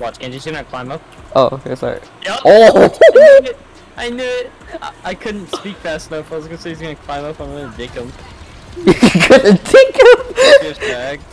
Watch, can you see that climb up. Oh, okay, sorry. Yep. Oh! I knew it. I knew it. I, I couldn't speak fast enough. I was gonna say he's gonna climb up. I'm gonna dick him. You're gonna dick him! Just dragged.